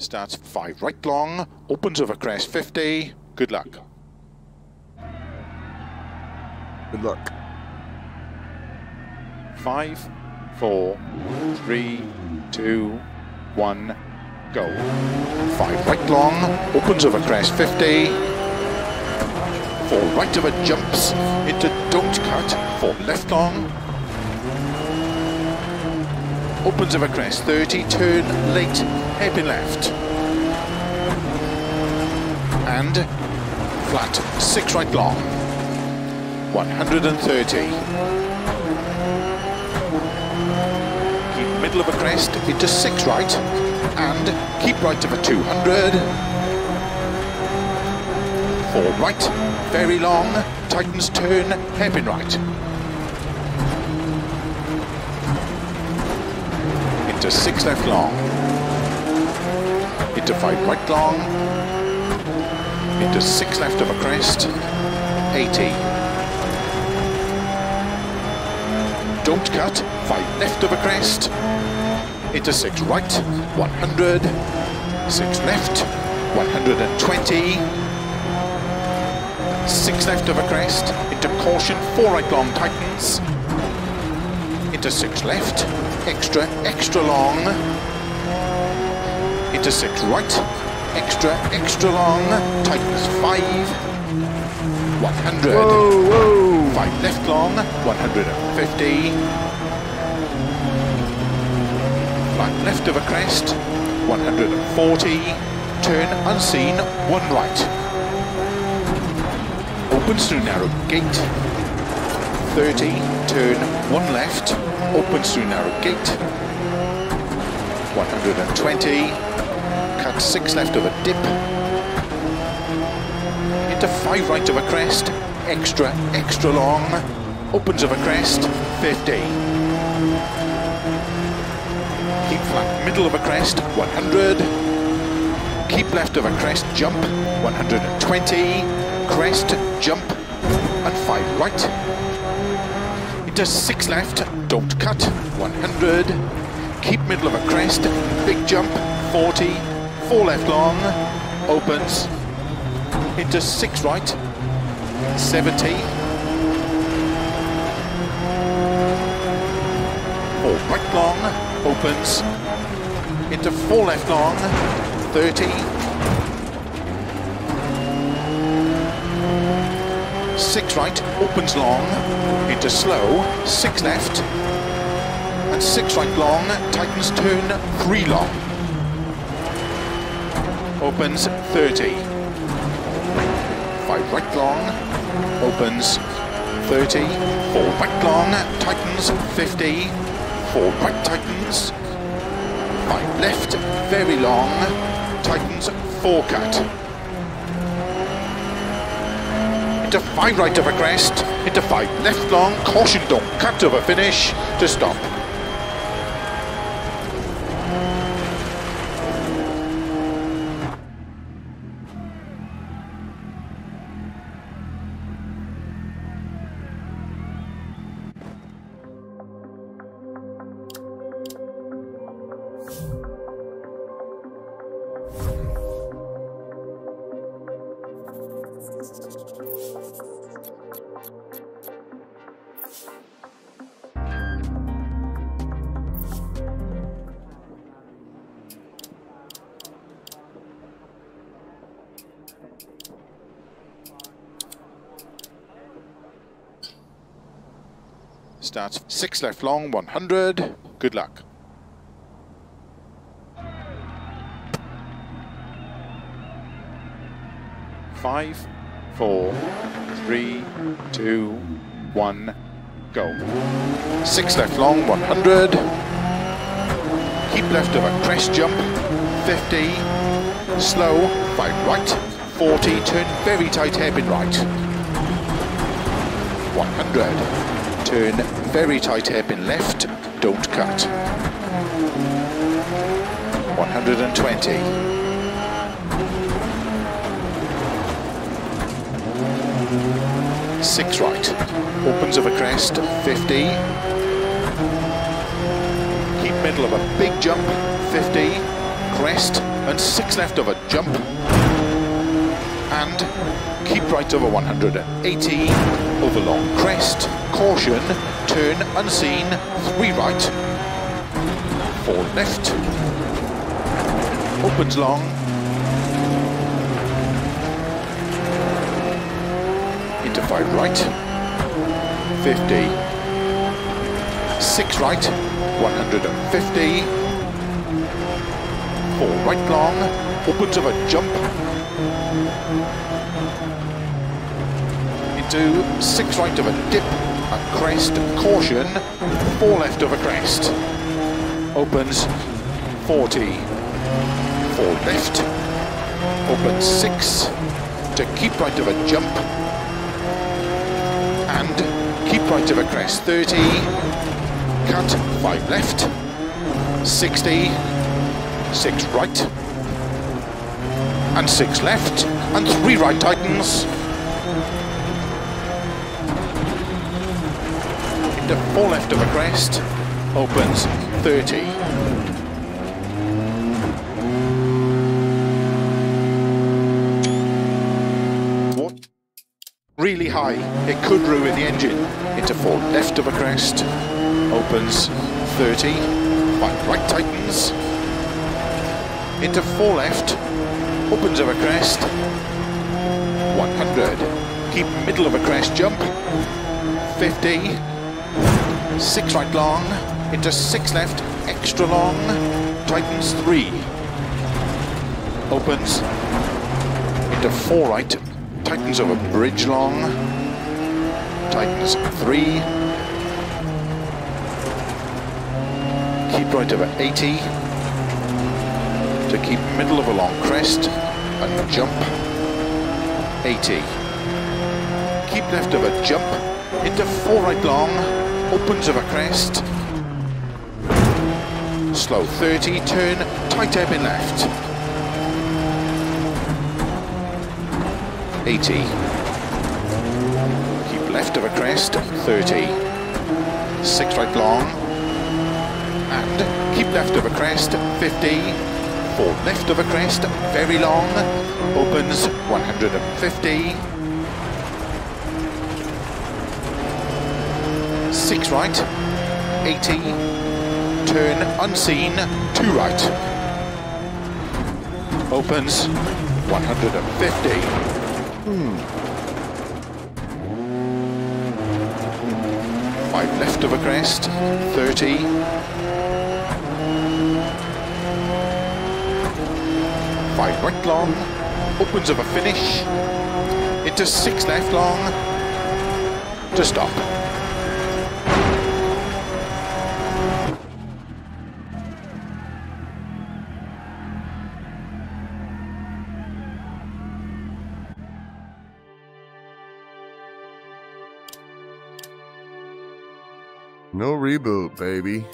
Starts 5 right long, opens over crest 50. Good luck. Good luck. Five, four, three, two, one, go. Five right long, opens over crest 50. Four right of over jumps into don't cut. Four left long. Opens of a crest 30, turn late, hairpin left. And flat, six right long. 130. keep middle of a crest into six right and keep right of a 200 four right very long tightens turn hairpin right into six left long. Into five right long. Into six left of a crest. 80 don't cut, 5 left of a crest, into 6 right, 100, 6 left, 120, 6 left of a crest, into caution, 4 right long tightens, into 6 left, extra, extra long, into 6 right, extra, extra long, tightens 5, 100. Whoa, whoa. 5 left long, 150. Flat left of a crest, 140. Turn unseen, 1 right. Opens through narrow gate. 30, turn 1 left. Opens through narrow gate. 120. Cut 6 left of a dip into 5 right of a crest, extra, extra long, opens of a crest, 50. Keep flat middle of a crest, 100. Keep left of a crest, jump, 120. Crest, jump, and 5 right. Into 6 left, don't cut, 100. Keep middle of a crest, big jump, 40. 4 left long, opens, into six right, 70. Four right long, opens, into four left long, 30. Six right, opens long, into slow, six left, and six right long, tightens turn, three long. Opens 30 five right long, opens 30, four right long, tightens 50, four right tightens, five left, very long, tightens four cut. Into five right of a crest, into five left long, caution don't cut a finish to stop. Starts six left long, 100. Good luck. Five, four, three, two, one, go. Six left long, 100. Keep left of a crest jump, 50. Slow, five right, 40. Turn very tight hairpin right. 100 turn very tight hairpin left, don't cut. 120. Six right, opens of a crest, 50. Keep middle of a big jump, 50. Crest, and six left of a jump. And keep right over 180, over long crest, caution, turn unseen, three right, four left, opens long, into five right, 50, six right, 150, four right long, opens of a jump, into six right of a dip, a crest, caution, four left of a crest, opens 40, four left, opens six, to keep right of a jump, and keep right of a crest, 30, cut, five left, 60, six right, and six left, and three right tightens. Into four left of a crest, opens 30. What? Really high, it could ruin the engine. Into four left of a crest, opens 30, five right tightens, into four left, opens of a crest, 100, keep middle of a crest jump, 50, six right long, into six left, extra long, tightens three, opens, into four right, tightens over bridge long, tightens three, keep right over 80, to keep middle of a long crest and jump. 80 keep left of a jump into four right long opens of a crest. Slow 30 turn tight hairpin left. 80 keep left of a crest 30 six right long and keep left of a crest 50 four left of a crest, very long, opens 150. Six right, 80, turn unseen, two right. Opens 150. Hmm. Five left of a crest, 30. Five right long, opens of a finish, into six left long, to stop. No reboot, baby.